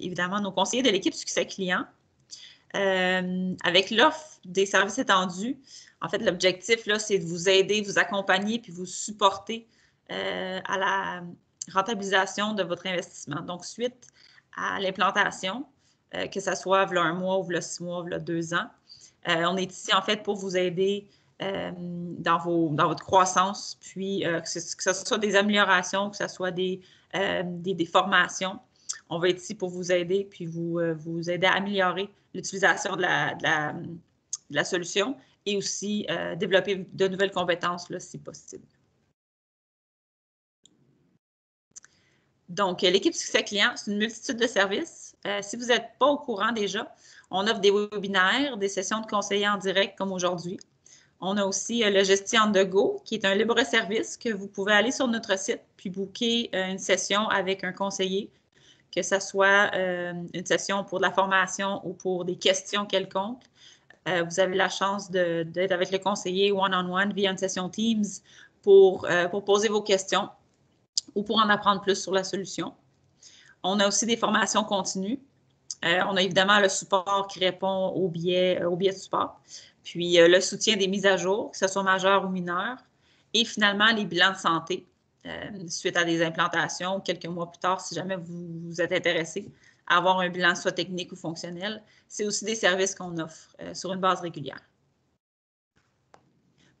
évidemment nos conseillers de l'équipe succès client. avec l'offre des services étendus, en fait, l'objectif, là, c'est de vous aider, vous accompagner, puis vous supporter à la rentabilisation de votre investissement. Donc, suite à l'implantation, que ce soit v'là un mois ou v'là six mois, v'là deux ans, on est ici, en fait, pour vous aider euh, dans, vos, dans votre croissance, puis euh, que, ce, soit des améliorations, que ce soit des, euh, des, formations. On va être ici pour vous aider, puis vous, vous aider à améliorer l'utilisation de la, de, la, solution et aussi développer de nouvelles compétences, là, si possible. Donc, l'équipe succès client, c'est une multitude de services. si vous n'êtes pas au courant déjà, on offre des webinaires, des sessions de conseillers en direct comme aujourd'hui. On a aussi euh, le Gestion on the go, qui est un libre service que vous pouvez aller sur notre site puis booker euh, une session avec un conseiller, que ce soit euh, une session pour de la formation ou pour des questions quelconques. vous avez la chance d'être avec le conseiller one-on-one via une session Teams pour, pour poser vos questions ou pour en apprendre plus sur la solution. On a aussi des formations continues. on a évidemment le support qui répond aux biais, de support puis euh, le soutien des mises à jour, que ce soit majeures ou mineures, et finalement les bilans de santé euh, suite à des implantations quelques mois plus tard, si jamais vous, êtes intéressé à avoir un bilan soit technique ou fonctionnel. C'est aussi des services qu'on offre euh, sur une base régulière.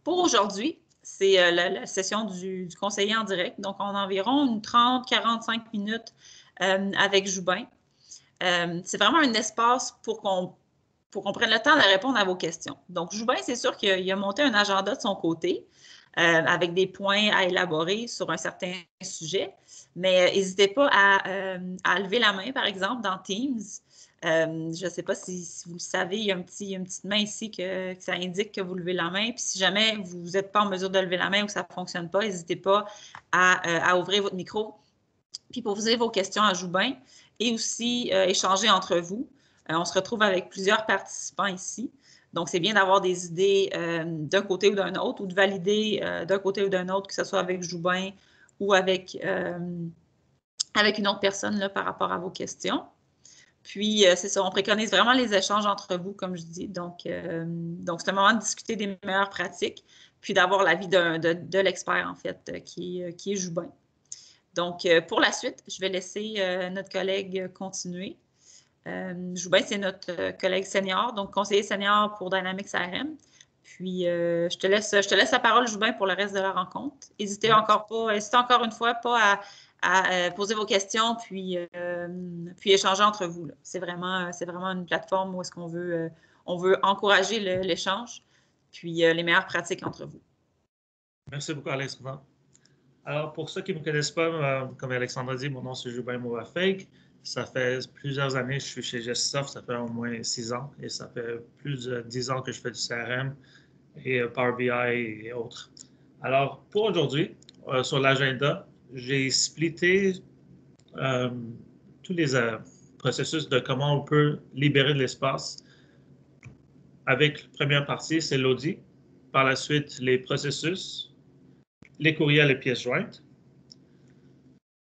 Pour aujourd'hui, c'est la, session du, conseiller en direct. Donc, on a environ 30-45 minutes avec Joubin. c'est vraiment un espace pour qu'on prenne le temps de répondre à vos questions. Donc, Joubin, c'est sûr qu'il a, monté un agenda de son côté euh, avec des points à élaborer sur un certain sujet, mais euh, n'hésitez pas euh, à, lever la main, par exemple, dans Teams. je ne sais pas si, vous le savez, il y a une petite main ici que, ça indique que vous levez la main. Puis si jamais vous n'êtes pas en mesure de lever la main ou que ça ne fonctionne pas, n'hésitez pas à, ouvrir votre micro puis poser vos questions à Joubin et aussi échanger entre vous. On se retrouve avec plusieurs participants ici. Donc, c'est bien d'avoir des idées euh, d'un côté ou d'un autre ou de valider euh, d'un côté ou d'un autre, que ce soit avec Joubin ou avec, avec une autre personne par rapport à vos questions. Puis, c'est ça, on préconise vraiment les échanges entre vous, comme je dis. Donc, donc c'est un moment de discuter des meilleures pratiques, puis d'avoir l'avis de, de l'expert, en fait, qui, qui est Joubin. Donc, pour la suite, je vais laisser notre collègue continuer. Euh, Joubin, c'est notre euh, collègue senior, donc conseiller senior pour Dynamics ARM. Puis, euh, je, te laisse, je te laisse la parole, Joubin, pour le reste de la rencontre. N'hésitez encore pas, n'hésitez encore une fois pas à, poser vos questions, puis, puis échanger entre vous. C'est vraiment, vraiment une plateforme où est-ce qu'on veut, on veut encourager l'échange, puis les meilleures pratiques entre vous. Merci beaucoup, Alexandra. Alors, pour ceux qui ne me connaissent pas, comme Alexandra dit, mon nom c'est Joubin Mourafeg. Ça fait plusieurs années que je suis chez Gestsoft, ça fait au moins six ans, et ça fait plus de dix ans que je fais du CRM et euh, Power BI et autres. Alors, pour aujourd'hui, euh, sur l'agenda, j'ai splitté euh, tous les processus de comment on peut libérer de l'espace. Avec la première partie, c'est l'audit. Par la suite, les processus, les courriels et pièces jointes,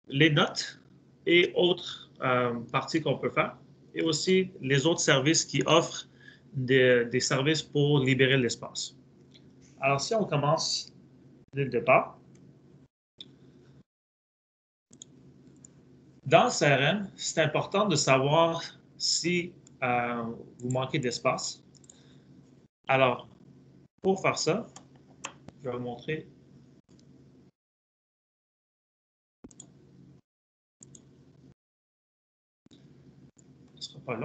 les notes et autres euh, partie qu'on peut faire, et aussi les autres services qui offrent des, services pour libérer l'espace. Alors, si on commence dès le départ, dans le CRM, c'est important de savoir si euh, vous manquez d'espace. Alors, pour faire ça, je vais vous montrer pas.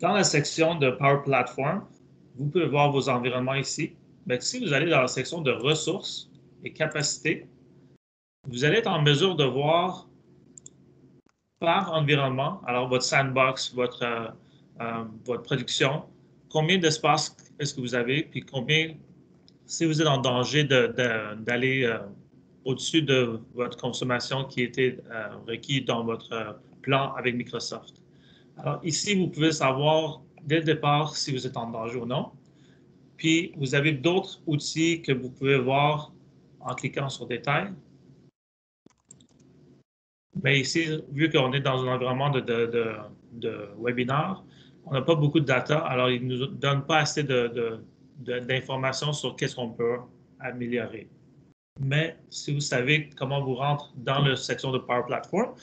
Dans la section de Power Platform, vous pouvez voir vos environnements ici. Mais si vous allez dans la section de ressources et capacités, vous allez être en mesure de voir par environnement, alors votre sandbox, votre, euh, euh, votre production, combien d'espace est-ce que vous avez, puis combien, si vous êtes en danger d'aller euh, au-dessus de votre consommation qui était requise dans votre plan avec Microsoft. Alors ici, vous pouvez savoir dès le départ si vous êtes en danger ou non. Puis, vous avez d'autres outils que vous pouvez voir en cliquant sur Détails. Mais ici, vu qu'on est dans un environnement de, de, on n'a pas beaucoup de data, alors il ne nous donne pas assez d'informations sur qu'est-ce qu'on peut améliorer. Mais si vous savez comment vous rentrez dans la section de Power Platform,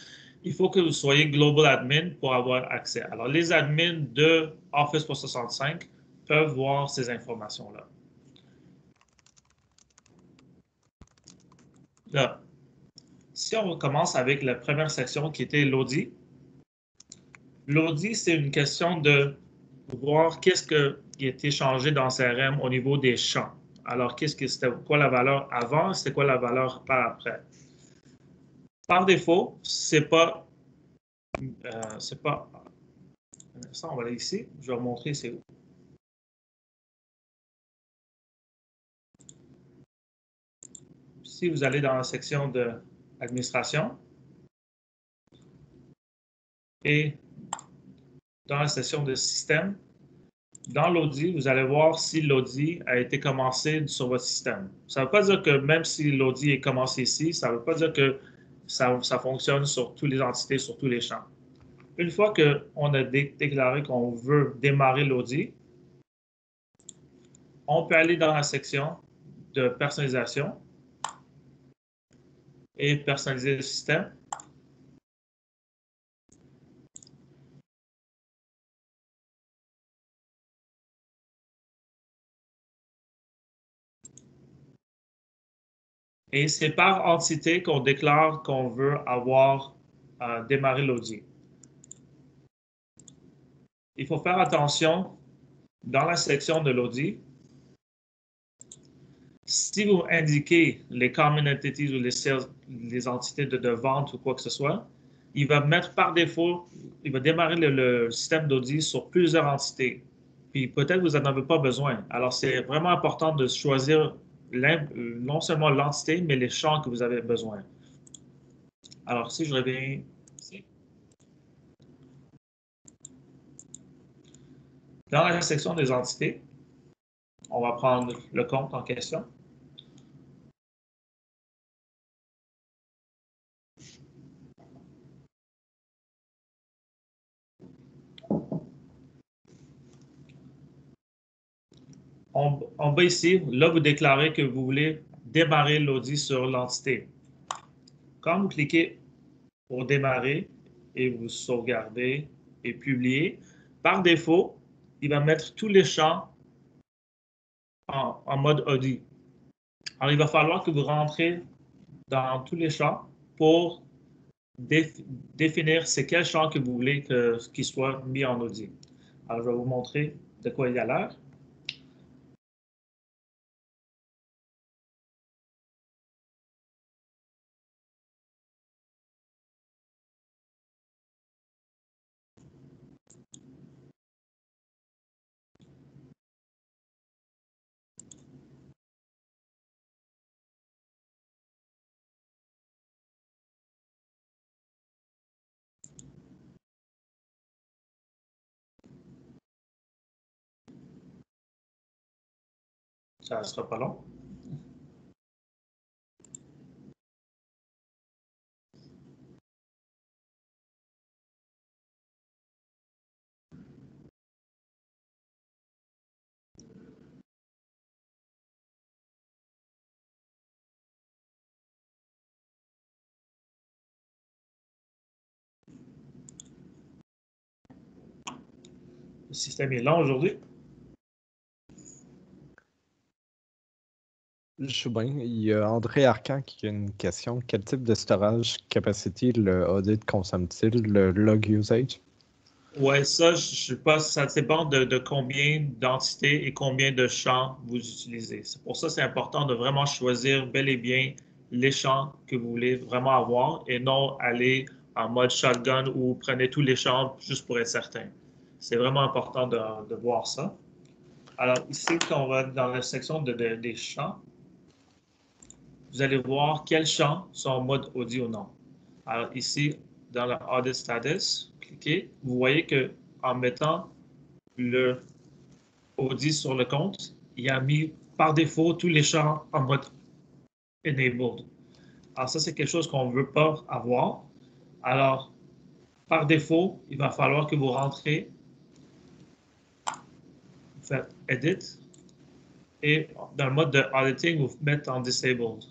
il faut que vous soyez Global Admin pour avoir accès. Alors, les admins de Office 365 peuvent voir ces informations-là. Là, si on commence avec la première section qui était l'audit, l'audit, c'est une question de voir qu'est-ce qui a été changé dans CRM au niveau des champs. Alors, qu'est-ce que c'était quoi la valeur avant, c'était quoi la valeur par après. Par défaut, c'est pas, euh, c'est pas. Ça, on va aller ici. Je vais vous montrer c'est où? Si vous allez dans la section de administration et dans la section de système, dans l'audit, vous allez voir si l'audit a été commencé sur votre système. Ça ne veut pas dire que même si l'audit est commencé ici, ça ne veut pas dire que ça, ça, fonctionne sur toutes les entités, sur tous les champs. Une fois qu'on a déclaré qu'on veut démarrer l'audit, on peut aller dans la section de personnalisation et personnaliser le système. Et c'est par entité qu'on déclare qu'on veut avoir euh, démarré l'audit. Il faut faire attention dans la section de l'audit si vous indiquez les common entities ou les, entités de, vente ou quoi que ce soit, il va mettre par défaut, il va démarrer le, système d'audit sur plusieurs entités. Puis peut-être vous n'en avez pas besoin. Alors, c'est vraiment important de choisir non seulement l'entité, mais les champs que vous avez besoin. Alors, si je reviens ici. Dans la section des entités, on va prendre le compte en question. En bas ici, là, vous déclarez que vous voulez démarrer l'audit sur l'entité. Quand vous cliquez pour démarrer et vous sauvegardez et publier, par défaut, il va mettre tous les champs en, mode audit. Alors, il va falloir que vous rentrez dans tous les champs pour définir c'est quel champ que vous voulez qu'il soit mis en audit. Alors, je vais vous montrer de quoi il y a l'air. Ça ne sera pas long. Le système est lent aujourd'hui. Je. Il y a André Arcan qui a une question. Quel type de storage capacity le audit consomme-t-il, le log usage? Oui, ça, je sais pas, ça dépend de, combien d'entités et combien de champs vous utilisez. C'est pour ça c'est important de vraiment choisir bel et bien les champs que vous voulez vraiment avoir et non aller en mode shotgun ou prenez tous les champs juste pour être certain. C'est vraiment important de, voir ça. Alors ici, quand on va dans la section des champs, vous allez voir quels champs sont en mode audio non. Alors ici, dans le Audit Status, cliquez, vous voyez que en mettant le audit sur le compte, il a mis par défaut tous les champs en mode enabled. Alors ça, c'est quelque chose qu'on ne veut pas avoir. Alors, par défaut, il va falloir que vous rentrez, vous faites Edit, et dans le mode de Auditing, vous mettez en Disabled.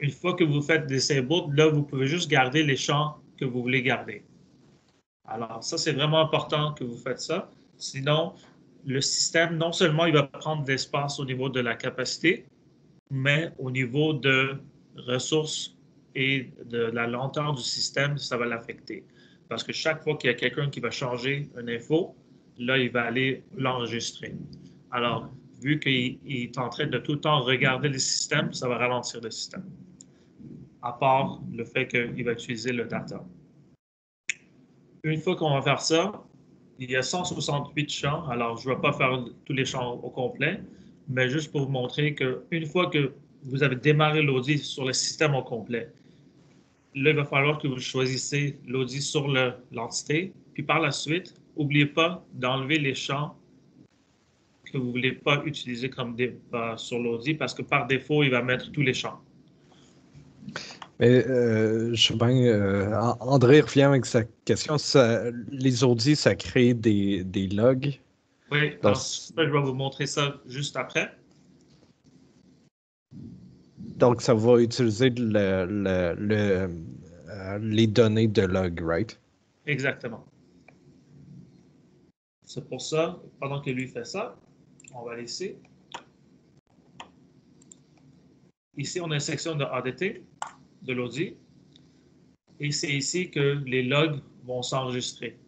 Une fois que vous faites Disabled, là, vous pouvez juste garder les champs que vous voulez garder. Alors, ça, c'est vraiment important que vous faites ça. Sinon, le système, non seulement il va prendre de l'espace au niveau de la capacité, mais au niveau de ressources et de la lenteur du système, ça va l'affecter. Parce que chaque fois qu'il y a quelqu'un qui va changer une info, là, il va aller l'enregistrer. Alors, vu qu'il est en train de tout le temps regarder le système, ça va ralentir le système. À part le fait qu'il va utiliser le data. Une fois qu'on va faire ça, il y a 168 champs. Alors, je ne vais pas faire tous les champs au complet, mais juste pour vous montrer qu'une fois que vous avez démarré l'audit sur le système au complet, là, il va falloir que vous choisissez l'audit sur l'entité. Puis par la suite, n'oubliez pas d'enlever les champs que vous ne voulez pas utiliser comme débat sur l'audit parce que par défaut, il va mettre tous les champs. Mais euh, je euh, André revient avec sa question. les audits, ça crée des, des logs? Oui, je vais vous montrer ça juste après. Donc, ça va utiliser le, le, euh, les données de log, right? Exactement. C'est pour ça, pendant que lui fait ça, on va laisser. Ici, on a une section de ADT de l'audit. Et c'est ici que les logs vont s'enregistrer.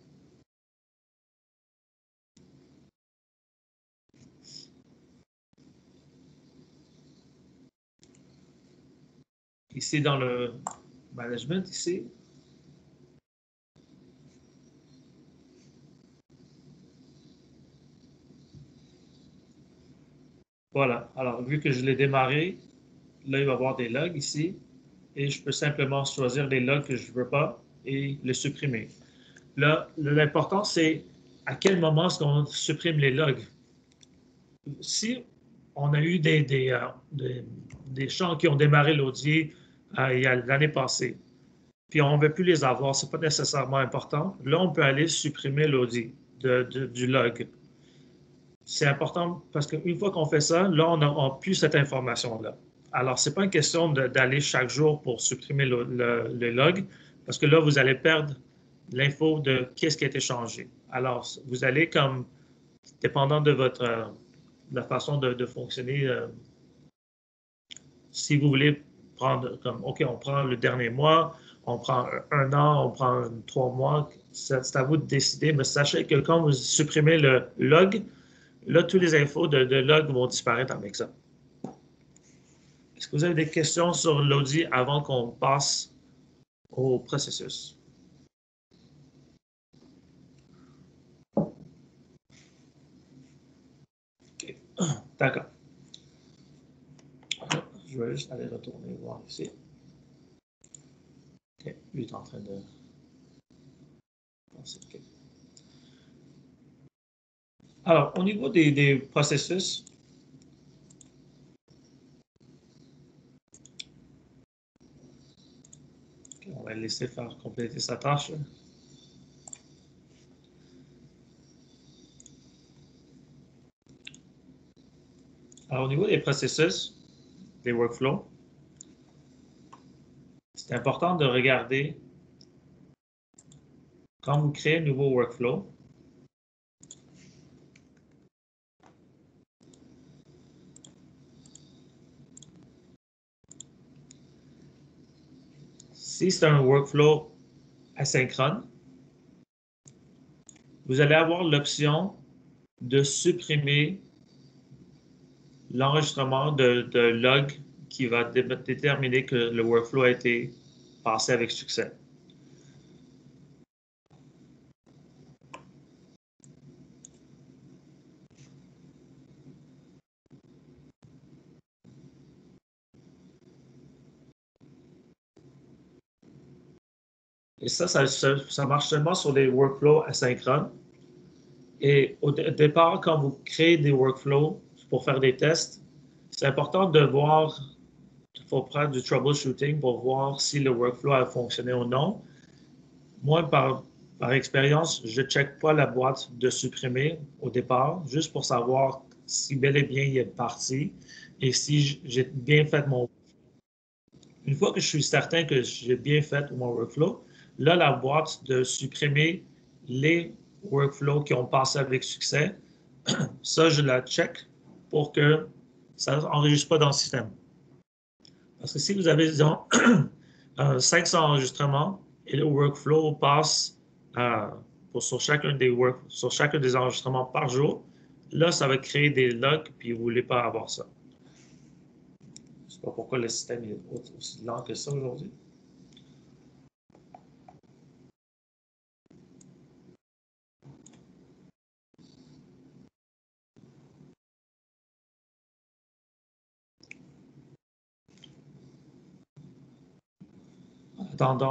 Ici, dans le management, ici, Voilà. Alors, vu que je l'ai démarré, là, il va y avoir des logs ici et je peux simplement choisir les logs que je ne veux pas et les supprimer. Là, l'important, c'est à quel moment est-ce qu'on supprime les logs. Si on a eu des, des, euh, des, champs qui ont démarré l'audit euh, l'année passée, puis on ne veut plus les avoir, ce n'est pas nécessairement important, là, on peut aller supprimer l'audit du log. C'est important parce qu'une fois qu'on fait ça, là, on n'a plus cette information-là. Alors, ce n'est pas une question d'aller chaque jour pour supprimer le, log, parce que là, vous allez perdre l'info de qu'est-ce qui a été changé. Alors, vous allez comme, dépendant de votre la façon de, fonctionner, euh, si vous voulez prendre comme, OK, on prend le dernier mois, on prend un an, on prend trois mois, c'est à vous de décider, mais sachez que quand vous supprimez le log, là, tous les infos de, log vont disparaître avec ça. Est-ce que vous avez des questions sur l'audit avant qu'on passe au processus? OK. D'accord. Je vais juste aller retourner voir ici. OK. Lui est en train de Alors, au niveau des processus, on va le laisser faire compléter sa tâche. Alors, au niveau des processus, des workflows, c'est important de regarder quand vous créez un nouveau workflow, Si c'est un workflow asynchrone, vous allez avoir l'option de supprimer l'enregistrement de, log qui va déterminer que le workflow a été passé avec succès. Et ça, ça, marche seulement sur les workflows asynchrones. Et au, départ, quand vous créez des workflows pour faire des tests, c'est important de voir, il faut prendre du troubleshooting pour voir si le workflow a fonctionné ou non. Moi, par, expérience, je ne check pas la boîte de supprimer au départ, juste pour savoir si bel et bien il est parti et si j'ai bien fait mon une fois que je suis certain que j'ai bien fait mon workflow, là, la boîte de supprimer les workflows qui ont passé avec succès, ça, je la check pour que ça n'enregistre pas dans le système. Parce que si vous avez, disons, 500 enregistrements et le workflow passe euh, pour, sur, chacun des work, sur chacun des enregistrements par jour, là, ça va créer des logs, puis vous ne voulez pas avoir ça. Je ne sais pas pourquoi le système est aussi lent que ça aujourd'hui.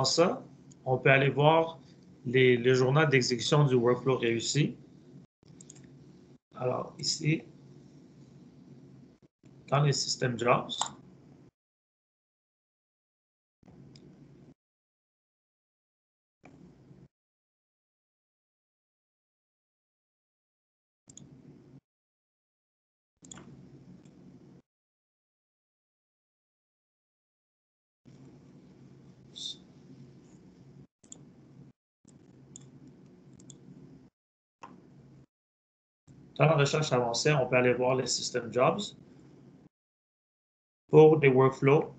Ça, on peut aller voir le journal d'exécution du workflow réussi. Alors, ici, dans les systèmes jobs, Dans la recherche avancée, on peut aller voir les system jobs pour des workflows.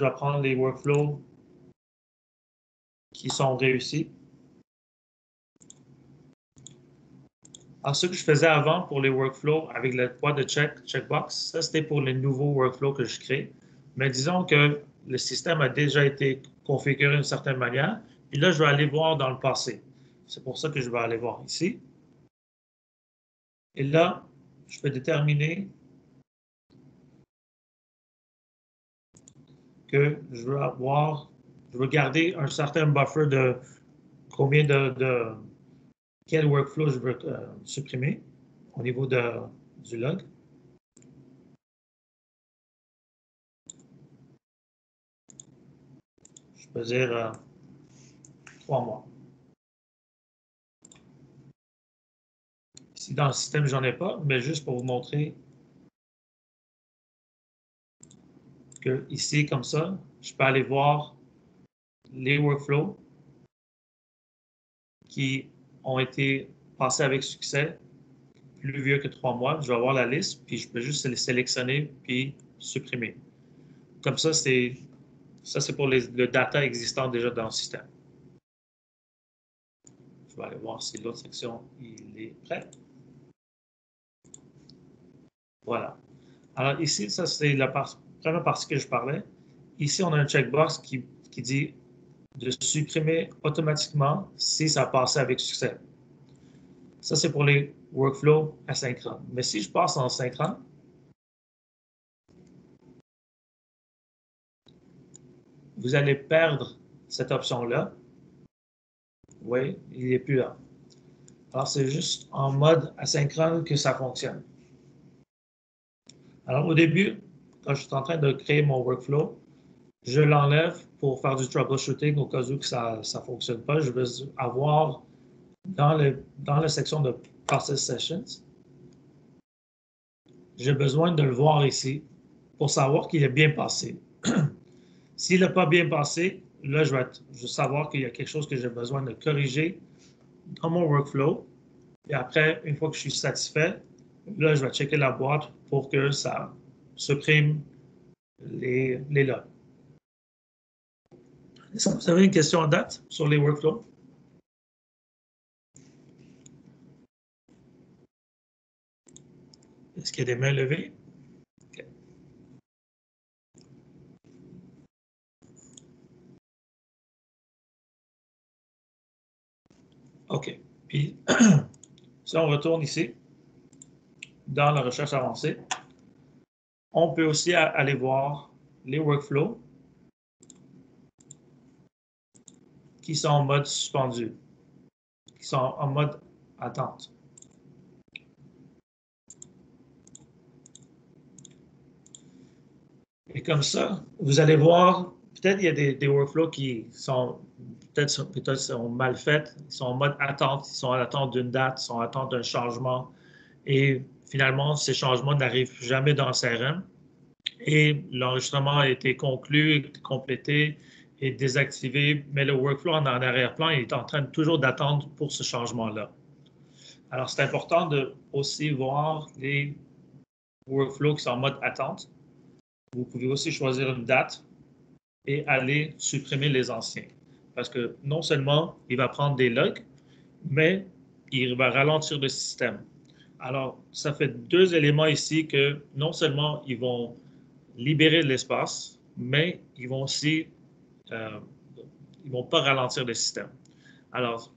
Je vais prendre les workflows qui sont réussis. Alors, ce que je faisais avant pour les workflows avec le poids de check, checkbox, ça c'était pour les nouveaux workflows que je crée. Mais disons que le système a déjà été configuré d'une certaine manière. Et là, je vais aller voir dans le passé. C'est pour ça que je vais aller voir ici. Et là, je peux déterminer que je veux avoir, je veux garder un certain buffer de combien de, quel workflow je veux euh, supprimer au niveau de, du log. Je peux dire euh, trois mois. Ici, dans le système, j'en ai pas, mais juste pour vous montrer que ici, comme ça, je peux aller voir les workflows qui ont été passés avec succès plus vieux que trois mois. Je vais avoir la liste, puis je peux juste les sélectionner puis supprimer. Comme ça, c'est ça c'est pour le data existant déjà dans le système. Je vais aller voir si l'autre section il est prêt. Voilà. Alors ici, ça c'est la partie première partie que je parlais, ici, on a un checkbox qui, qui dit de supprimer automatiquement si ça passe avec succès. Ça, c'est pour les workflows asynchrones. Mais si je passe en synchrone, vous allez perdre cette option-là. Oui, il n'est plus là. Alors, c'est juste en mode asynchrone que ça fonctionne. Alors, au début, quand je suis en train de créer mon workflow, je l'enlève pour faire du troubleshooting au cas où que ça ne fonctionne pas. Je vais avoir dans, le, dans la section de Process Sessions, j'ai besoin de le voir ici pour savoir qu'il est bien passé. S'il n'a pas bien passé, là, je vais, je vais savoir qu'il y a quelque chose que j'ai besoin de corriger dans mon workflow. Et après, une fois que je suis satisfait, là, je vais checker la boîte pour que ça supprime les, les logs. Vous avez une question en date sur les workflows? Est-ce qu'il y a des mains levées? OK. OK. Puis, si on retourne ici, dans la recherche avancée, on peut aussi aller voir les workflows qui sont en mode suspendu, qui sont en mode attente. Et comme ça, vous allez voir, peut-être il y a des, workflows qui sont peut-être mal faits, ils sont en mode attente, ils sont en attente d'une date, ils sont en attente d'un changement. Et finalement, ces changements n'arrivent jamais dans CRM. Et l'enregistrement a été conclu, complété et désactivé, mais le workflow en arrière-plan est en train toujours d'attendre pour ce changement-là. Alors, c'est important de aussi voir les workflows qui sont en mode attente vous pouvez aussi choisir une date et aller supprimer les anciens. Parce que non seulement il va prendre des logs, mais il va ralentir le système. Alors, ça fait deux éléments ici que non seulement ils vont libérer de l'espace, mais ils vont aussi, euh, ils vont pas ralentir le système. Alors,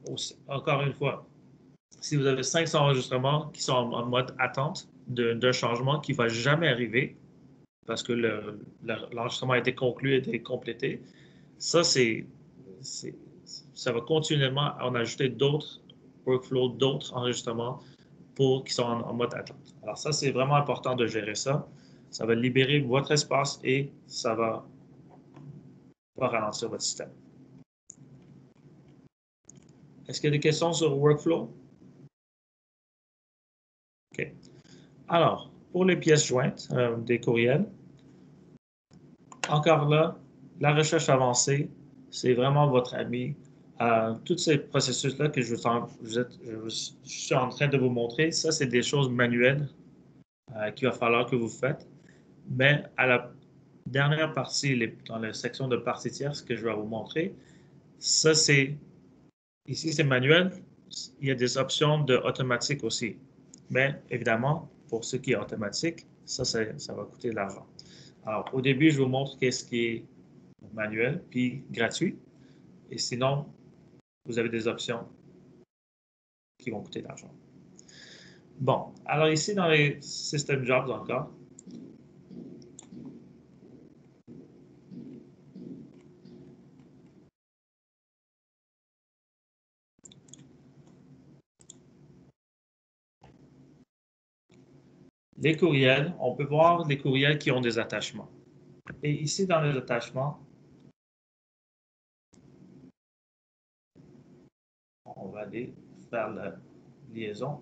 encore une fois, si vous avez 500 enregistrements qui sont en, mode attente d'un changement qui ne va jamais arriver, parce que l'enregistrement a été conclu, a été complété. Ça, c'est, ça va continuellement en ajouter d'autres workflows, d'autres enregistrements pour qui sont en, mode attente. Alors ça, c'est vraiment important de gérer ça. Ça va libérer votre espace et ça va ralentir votre système. Est-ce qu'il y a des questions sur workflow? OK. Alors, pour les pièces jointes euh, des courriels, encore là, la recherche avancée, c'est vraiment votre ami. Tous ces processus-là que je, suis en train de vous montrer, ça, c'est des choses manuelles euh, qu'il va falloir que vous faites. Mais à la dernière partie, dans la section de partie tierce que je vais vous montrer, ça, c'est ici, c'est manuel. Il y a des options de automatique aussi. Mais évidemment, pour ce qui est automatique, ça, ça, va coûter de l'argent. Alors, au début, je vous montre qu'est-ce qui est manuel, puis gratuit. Et sinon, vous avez des options qui vont coûter de l'argent. Bon, alors ici, dans les System Jobs encore, les courriels, on peut voir les courriels qui ont des attachements. Et ici, dans les attachements, aller faire la liaison.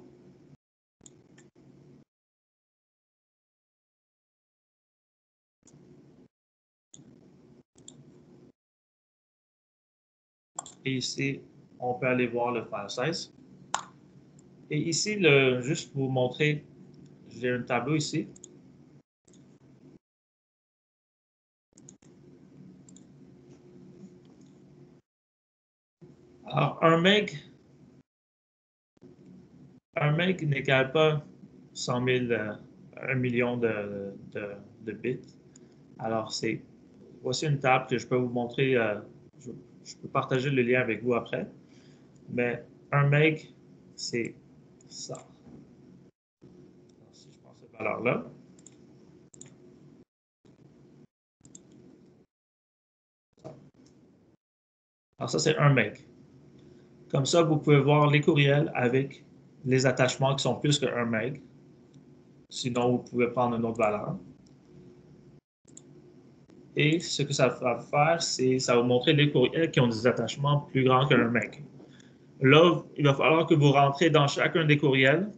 Et ici, on peut aller voir le file size. Et ici, le, juste pour vous montrer j'ai un tableau ici. Alors, un meg, un meg n'égale pas 100 000, 1 million de, bits. Alors, c'est, voici une table que je peux vous montrer. Euh, je, je, peux partager le lien avec vous après. Mais un meg, c'est ça là. Alors ça, c'est un meg. Comme ça, vous pouvez voir les courriels avec les attachements qui sont plus que 1 meg. Sinon, vous pouvez prendre une autre valeur. Et ce que ça va faire, c'est ça va vous montrer les courriels qui ont des attachements plus grands que 1 meg. Là, il va falloir que vous rentrez dans chacun des courriels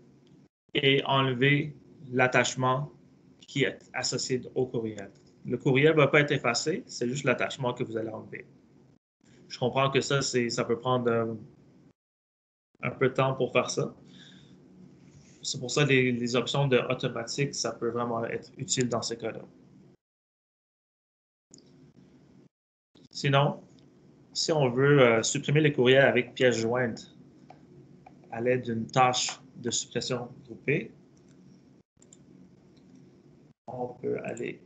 et enlever l'attachement qui est associé au courriel. Le courriel ne va pas être effacé, c'est juste l'attachement que vous allez enlever. Je comprends que ça, ça peut prendre euh, un peu de temps pour faire ça. C'est pour ça que les, options de automatique, ça peut vraiment être utile dans ce cas-là. Sinon, si on veut euh, supprimer les courriels avec pièce jointe à l'aide d'une tâche de suppression groupée, on peut aller.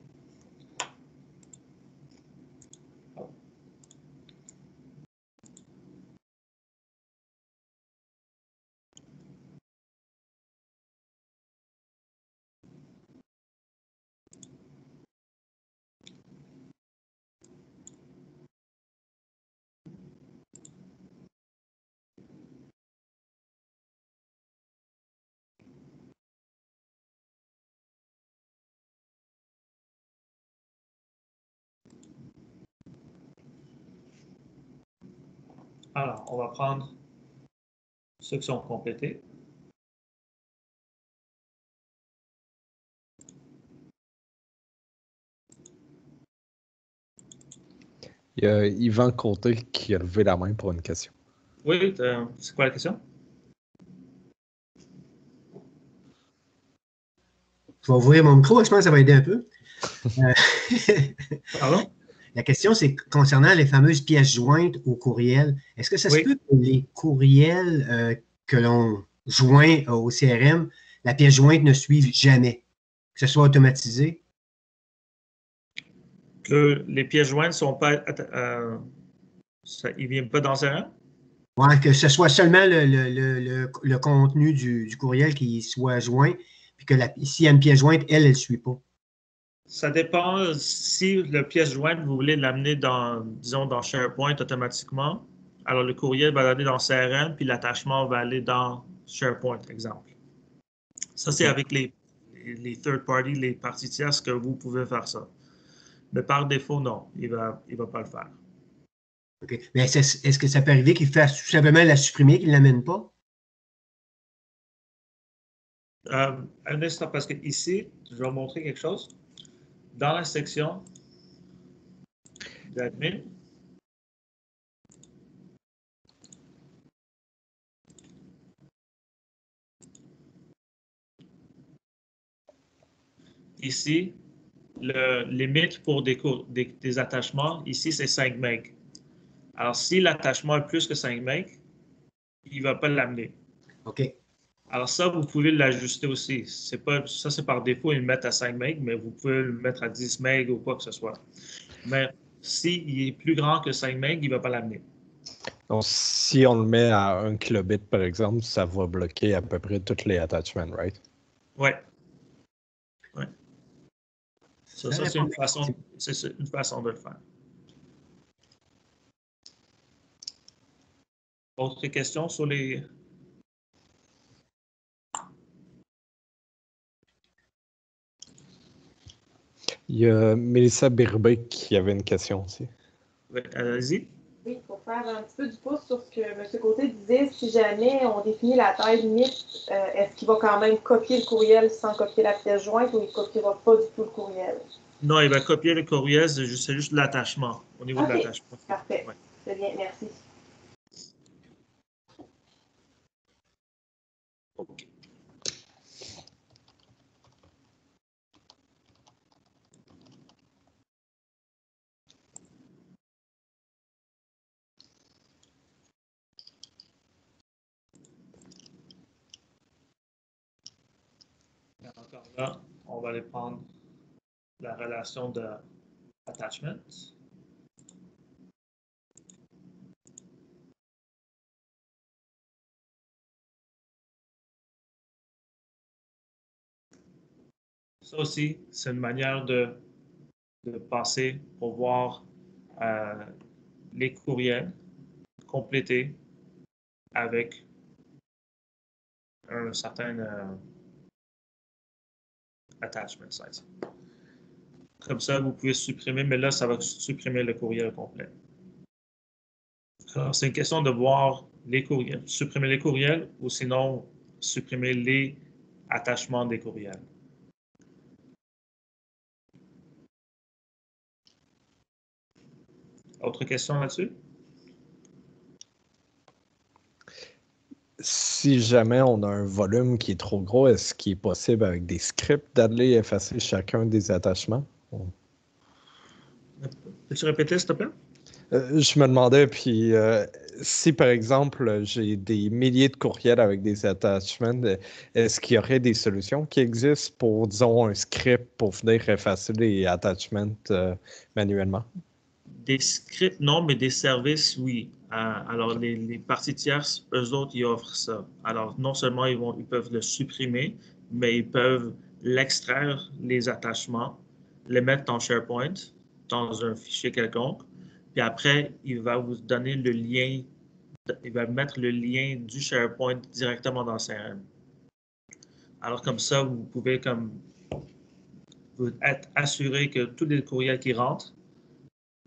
Alors, on va prendre ceux qui sont complétés. Il y a Yvan Côté qui a levé la main pour une question. Oui, c'est quoi la question? Je vais ouvrir mon micro, je pense que ça va aider un peu. Euh, Pardon? La question, c'est concernant les fameuses pièces jointes au courriel. Est-ce que ça se peut que les courriels euh, que l'on joint au CRM, la pièce jointe ne suive jamais, que ce soit automatisé? Que les pièces jointes ne sont pas. Euh, ils ne viennent pas dans le CRM? Oui, que ce soit seulement le, contenu du, courriel qui soit joint, puis que s'il y a une pièce jointe, elle, elle ne suit pas. Ça dépend si la pièce jointe, vous voulez l'amener dans, disons, dans SharePoint automatiquement. Alors, le courriel va aller dans CRM, puis l'attachement va aller dans SharePoint, exemple. Ça, c'est avec les, les third parties, les parties tierces, que vous pouvez faire ça. Mais par défaut, non, il ne va, il va pas le faire. OK. Mais est-ce que ça peut arriver qu'il fasse tout simplement la supprimer, qu'il ne l'amène pas? Euh, un instant, parce que ici, je vais vous montrer quelque chose dans la section d'admin, ici, le limite pour des, des, attachements, ici, c'est 5 MB. Alors, si l'attachement est plus que 5 MB, il ne va pas l'amener. OK. Alors ça, vous pouvez l'ajuster aussi. C'est pas, ça, c'est par défaut, ils le mettent à 5 MB, mais vous pouvez le mettre à 10 MB ou quoi que ce soit. Mais s'il est plus grand que 5 MB, il ne va pas l'amener. Donc, si on le met à 1 kilobit, par exemple, ça va bloquer à peu près tous les attachments, right? Oui. Ouais. Ça, ça c'est une, façon, une façon de le faire. Autre question sur les, Il y a Mélissa Birbé qui avait une question aussi. Oui, allez-y. Oui, pour faire un petit peu du pouce sur ce que M. Côté disait, si jamais on définit la taille limite, euh, est-ce qu'il va quand même copier le courriel sans copier la pièce jointe ou il ne copiera pas du tout le courriel? Non, il va copier le courriel, c'est juste, l'attachement, au niveau de l'attachement. Parfait. C'est bien, merci. OK. On va aller prendre la relation de attachment. Ça aussi, c'est une manière de, de, passer pour voir euh, les courriels complétés avec un certain euh, attachment size. Comme ça, vous pouvez supprimer, mais là, ça va supprimer le courriel complet. Alors, c'est une question de voir les courriels, supprimer les courriels ou sinon supprimer les attachements des courriels. Autre question là-dessus? Si jamais on a un volume qui est trop gros, est-ce qu'il est possible avec des scripts d'aller effacer chacun des attachements? Peux-tu répéter, s'il te plaît? Euh, je me demandais, puis euh, si par exemple j'ai des milliers de courriels avec des attachments, est-ce qu'il y aurait des solutions qui existent pour, disons, un script pour venir effacer les attachments euh, manuellement? Des scripts, non, mais des services, oui. Alors, les, parties tierces, eux autres, ils offrent ça. Alors, non seulement ils, vont, ils peuvent le supprimer, mais ils peuvent l'extraire, les attachements, les mettre dans SharePoint, dans un fichier quelconque, puis après, il va vous donner le lien, il va mettre le lien du SharePoint directement dans CRM. Alors comme ça, vous pouvez comme vous être assuré que tous les courriels qui rentrent,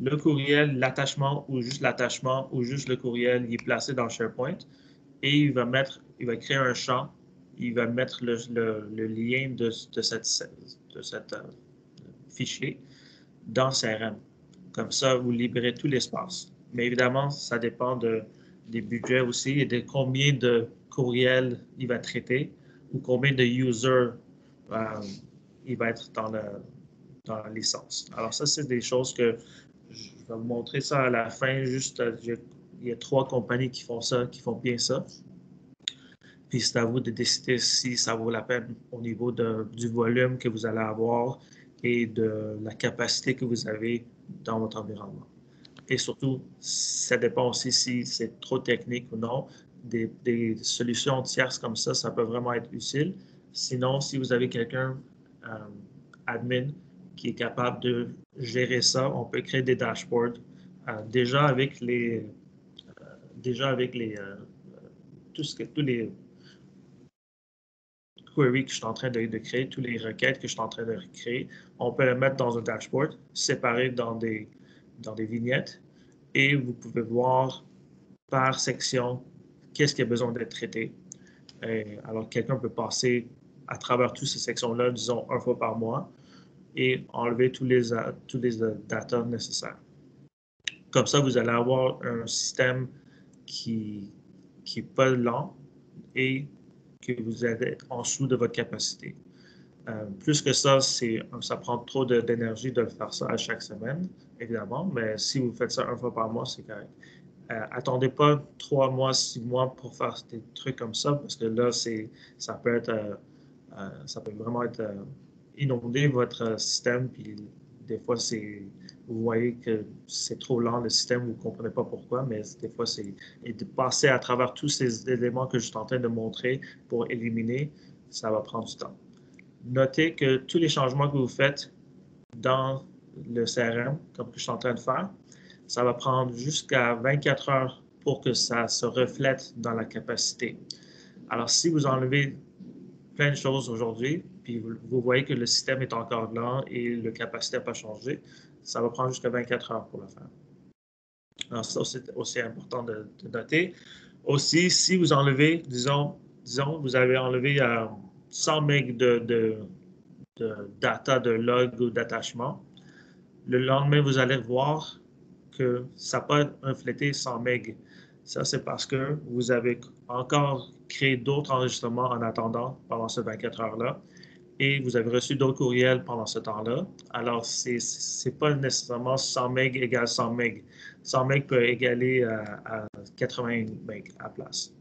le courriel, l'attachement ou juste l'attachement ou juste le courriel, il est placé dans SharePoint et il va mettre, il va créer un champ, il va mettre le, lien de, de cette, de euh, fichier dans CRM. Comme ça, vous libérez tout l'espace. Mais évidemment, ça dépend de, des budgets aussi et de combien de courriels il va traiter ou combien de users euh, il va être dans, le, dans la licence. Alors ça, c'est des choses que je vais vous montrer ça à la fin. Juste, il y a trois compagnies qui font ça, qui font bien ça. Puis c'est à vous de décider si ça vaut la peine au niveau du volume que vous allez avoir et de la capacité que vous avez dans votre environnement. Et surtout, ça dépend aussi si c'est trop technique ou non. Des, solutions tierces comme ça, ça peut vraiment être utile. Sinon, si vous avez quelqu'un, euh, admin, qui est capable de gérer ça, on peut créer des dashboards. Euh, déjà avec les, euh, déjà avec les, que, tous les queries que je suis en train de, de, créer, toutes les requêtes que je suis en train de créer, on peut les mettre dans un dashboard, séparé dans des, dans des vignettes, et vous pouvez voir par section qu'est-ce qui a besoin d'être traité. alors, quelqu'un peut passer à travers toutes ces sections-là, disons, un fois par mois, et enlever tous les, tous les data nécessaires. Comme ça, vous allez avoir un système qui n'est pas lent et que vous êtes en dessous de votre capacité. Euh, plus que ça, ça prend trop d'énergie de faire ça à chaque semaine, évidemment, mais si vous faites ça une fois par mois, c'est correct. Euh, attendez pas trois mois, six mois pour faire des trucs comme ça, parce que là, ça peut être, euh, ça peut vraiment être inonder votre système, puis des fois, c'est, vous voyez que c'est trop lent le système, vous ne comprenez pas pourquoi, mais des fois, c'est et de passer à travers tous ces éléments que je suis en train de montrer pour éliminer, ça va prendre du temps. Notez que tous les changements que vous faites dans le CRM, comme que je suis en train de faire, ça va prendre jusqu'à 24 heures pour que ça se reflète dans la capacité. Alors, si vous enlevez plein de choses aujourd'hui, puis vous, voyez que le système est encore lent et la capacité n'a pas changé, ça va prendre jusqu'à 24 heures pour le faire. Alors, ça, c'est aussi important de, noter. Aussi, si vous enlevez, disons, disons vous avez enlevé 100 euh, MB de, data, de log ou d'attachement, le lendemain, vous allez voir que ça pas reflété 100 MB. Ça, c'est parce que vous avez encore créé d'autres enregistrements en attendant pendant ces 24 heures-là et vous avez reçu d'autres courriels pendant ce temps-là. Alors, ce n'est pas nécessairement 100 MB égale 100 MB. 100 MB peut égaler à, 80 MB à place.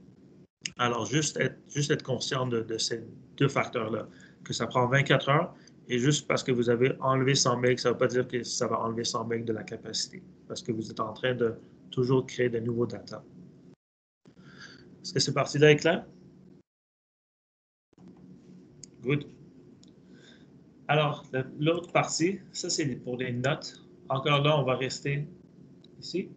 Alors, juste être, juste être conscient de, ces deux facteurs-là, que ça prend 24 heures et juste parce que vous avez enlevé 100 MB, ça ne veut pas dire que ça va enlever 100 MB de la capacité, parce que vous êtes en train de toujours créer de nouveaux data. Est-ce que c'est parti là est clair? Good. Alors, l'autre partie, ça c'est pour les notes. Encore là, on va rester ici.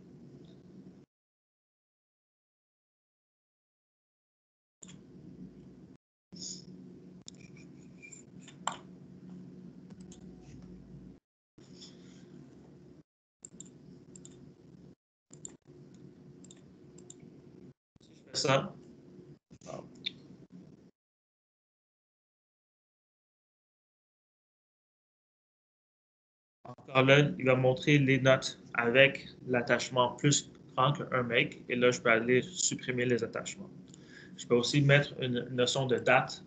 Encore là, il va montrer les notes avec l'attachement plus grand que 1 MB. Et là, je peux aller supprimer les attachements. Je peux aussi mettre une notion de date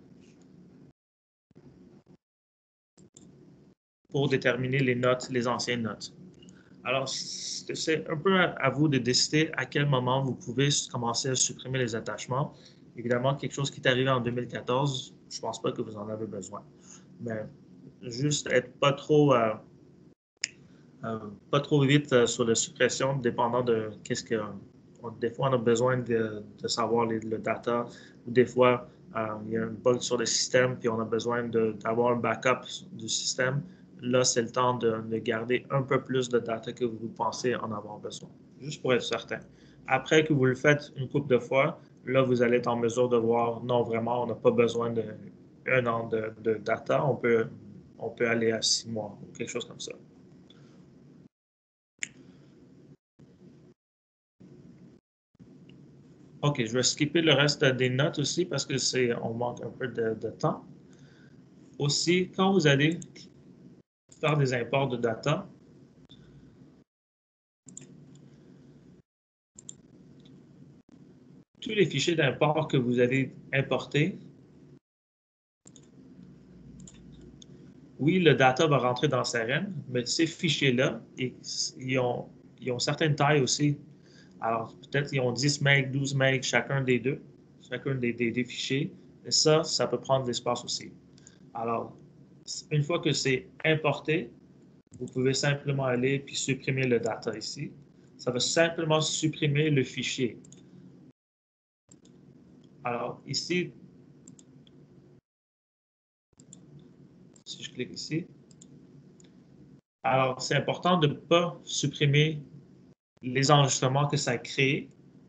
pour déterminer les notes, les anciennes notes. Alors, c'est un peu à vous de décider à quel moment vous pouvez commencer à supprimer les attachements. Évidemment, quelque chose qui est arrivé en 2014, je ne pense pas que vous en avez besoin. Mais juste être pas trop, euh, euh, pas trop vite euh, sur la suppression, dépendant de qu'est-ce que. des fois, on a besoin de, savoir le data, ou des fois, il y a un bug sur le système, puis on a besoin d'avoir un backup du système. Là, c'est le temps de, de, garder un peu plus de data que vous pensez en avoir besoin, juste pour être certain. Après que vous le faites une couple de fois, là, vous allez être en mesure de voir, non, vraiment, on n'a pas besoin d'un an de, data, on peut, aller à six mois ou quelque chose comme ça. OK, je vais skipper le reste des notes aussi parce que c'est on manque un peu de, temps. Aussi, quand vous allez des imports de data, tous les fichiers d'import que vous allez importer, oui, le data va rentrer dans CRM, mais ces fichiers-là, ils ont, ils ont certaines tailles aussi. Alors, peut-être qu'ils ont 10 MB, 12 MB chacun des deux, chacun des, des, fichiers. Et ça, ça peut prendre de l'espace aussi. Alors, une fois que c'est importé, vous pouvez simplement aller puis supprimer le data ici. Ça va simplement supprimer le fichier. Alors, ici, si je clique ici, alors c'est important de ne pas supprimer les enregistrements que ça crée,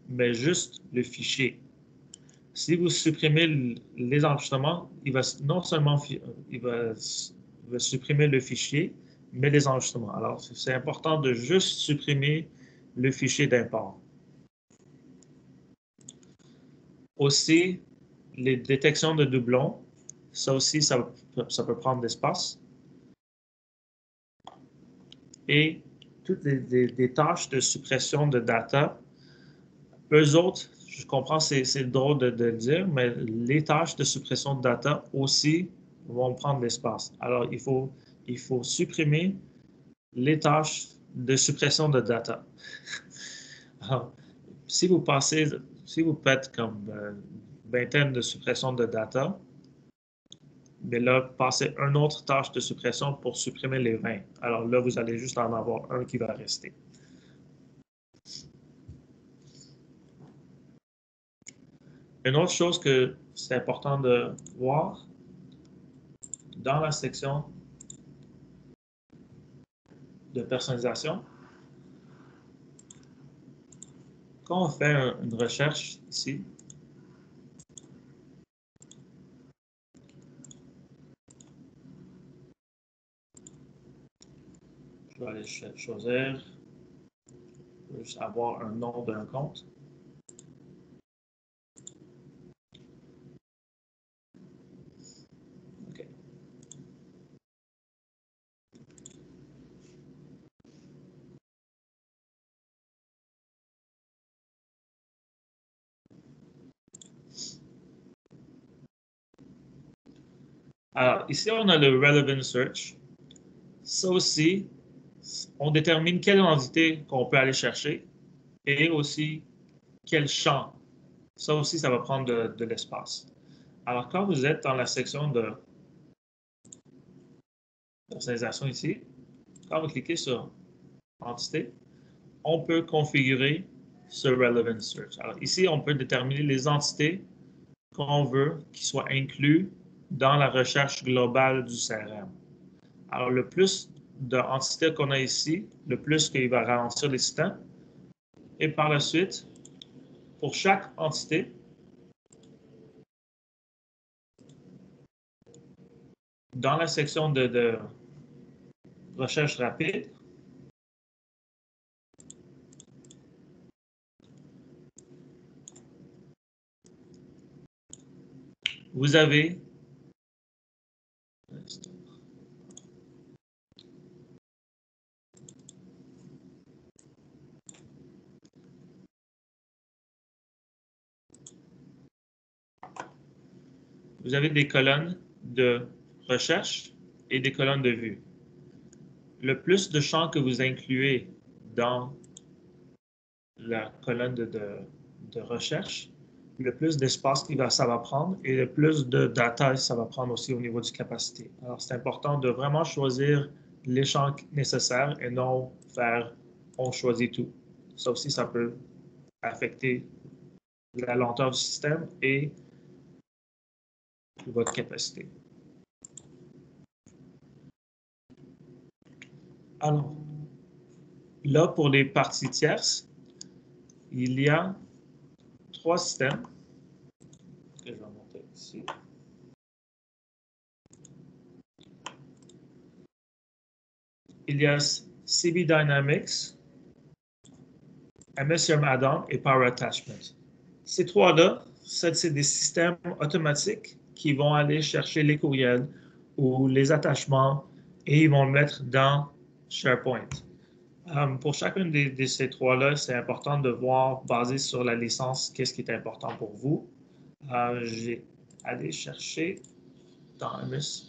mais juste le fichier. Si vous supprimez les enregistrements, il va non seulement il va, supprimer le fichier, mais les enregistrements. Alors, c'est important de juste supprimer le fichier d'import. Aussi, les détections de doublons, ça aussi, ça, peut prendre l'espace. Et toutes les, tâches de suppression de data, eux autres, je comprends, c'est drôle de, le dire, mais les tâches de suppression de data aussi vont prendre l'espace. Alors, il faut, supprimer les tâches de suppression de data. Si vous passez si vous faites comme euh, vingtaine de suppression de data, mais là, passez une autre tâche de suppression pour supprimer les 20. Alors là, vous allez juste en avoir un qui va rester. Une autre chose que c'est important de voir, dans la section de personnalisation, quand on fait une recherche ici, je vais aller choisir, juste avoir un nom d'un compte. Alors, ici, on a le Relevant Search. Ça aussi, on détermine quelle entité qu'on peut aller chercher et aussi quel champ. Ça aussi, ça va prendre de, l'espace. Alors, quand vous êtes dans la section de personnalisation ici, quand vous cliquez sur Entité, on peut configurer ce Relevant Search. Alors, ici, on peut déterminer les entités qu'on veut qui soient incluses dans la recherche globale du CRM. Alors, le plus d'entités qu'on a ici, le plus qu'il va ralentir les systèmes. Et par la suite, pour chaque entité, dans la section de, de recherche rapide, vous avez vous avez des colonnes de recherche et des colonnes de vue. Le plus de champs que vous incluez dans la colonne de, recherche, le plus d'espace que ça va prendre et le plus de data ça va prendre aussi au niveau du capacité. Alors, c'est important de vraiment choisir les champs nécessaires et non faire on choisit tout. Ça aussi, ça peut affecter la lenteur du système et votre capacité. Alors, là, pour les parties tierces, il y a trois systèmes je vais ici. Il y a CB Dynamics, MSM Add-on et Power Attachment. Ces trois-là, c'est des systèmes automatiques qui vont aller chercher les courriels ou les attachements et ils vont le mettre dans SharePoint. Euh, pour chacune de, ces trois-là, c'est important de voir, basé sur la licence, qu'est-ce qui est important pour vous. Euh, J'ai allé chercher dans MS.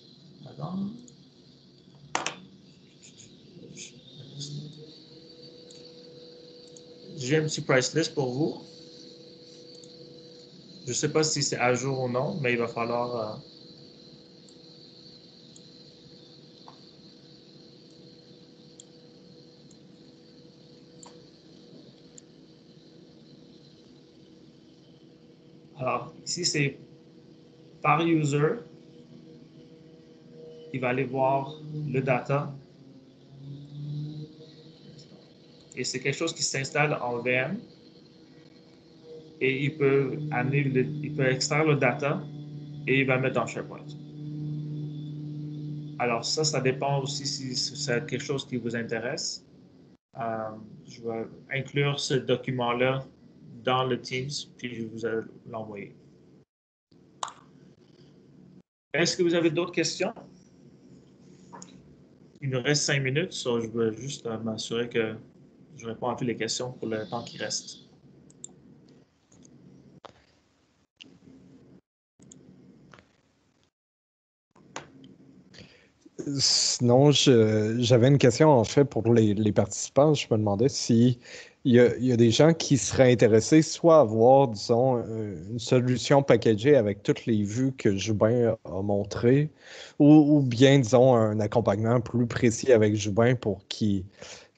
J'ai un petit price list pour vous. Je ne sais pas si c'est à jour ou non, mais il va falloir euh, Alors, ici, c'est par user. Il va aller voir le data. Et c'est quelque chose qui s'installe en VM. Et il peut, extraire le data et il va mettre dans SharePoint. Alors ça, ça dépend aussi si c'est quelque chose qui vous intéresse. Euh, je vais inclure ce document-là dans le Teams, puis je vous l'envoyer. Est-ce que vous avez d'autres questions? Il nous reste cinq minutes, so je veux juste euh, m'assurer que je réponds à toutes les questions pour le temps qui reste. Sinon, j'avais une question en fait pour les, participants. Je me demandais si y, a, des gens qui seraient intéressés soit à avoir, disons, euh, une solution packagée avec toutes les vues que Jubin a montrées, ou, bien, disons, un accompagnement plus précis avec Jubin pour qu'il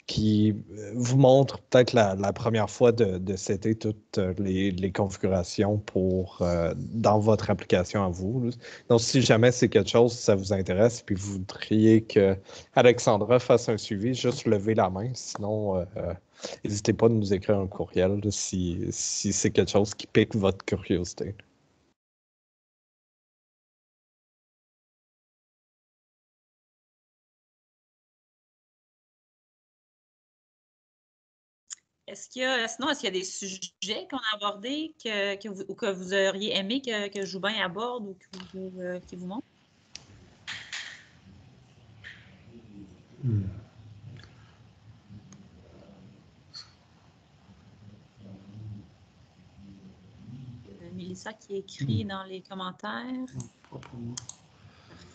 qui euh, vous montre peut-être la, première fois de, de setter toutes euh, les, configurations pour euh, dans votre application à vous. Donc, si jamais c'est quelque chose, ça vous intéresse, puis vous voudriez que Alexandra fasse un suivi, juste levez la main. Sinon, n'hésitez pas à nous écrire un courriel si, si c'est quelque chose qui pique votre curiosité. Est-ce qu'il y a, sinon, est-ce qu'il y a des sujets qu'on a abordés que, vous, ou que vous auriez aimé que, que Joubin aborde ou que vous, euh, qui vous montre? Hmm. Mélissa qui écrit hmm. dans les commentaires.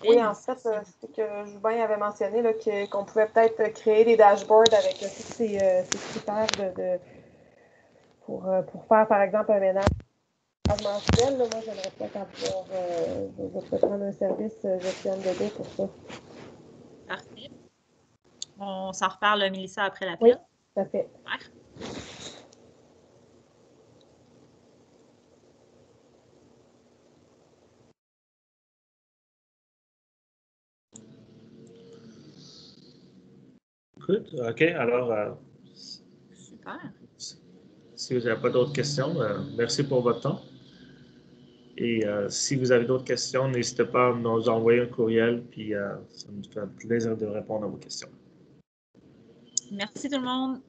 Oui, en fait, euh, c'est que Joubin avait mentionné qu'on pouvait peut-être créer des dashboards avec euh, tous ces, euh, critères de, pour, pour, faire, par exemple, un ménage mensuel. moi, j'aimerais peut-être avoir, je vais prendre un service gestion de données pour ça. Parfait. On s'en reparle, Mélissa, après la Oui, tout à fait. OK. Alors, euh, Super. Si vous n'avez pas d'autres questions, euh, merci pour votre temps. Et euh, si vous avez d'autres questions, n'hésitez pas à nous envoyer un courriel, puis ça nous fait plaisir de répondre à vos questions. Merci tout le monde.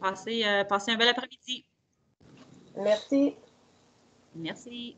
Passez, passez un bel après-midi. Merci. Merci.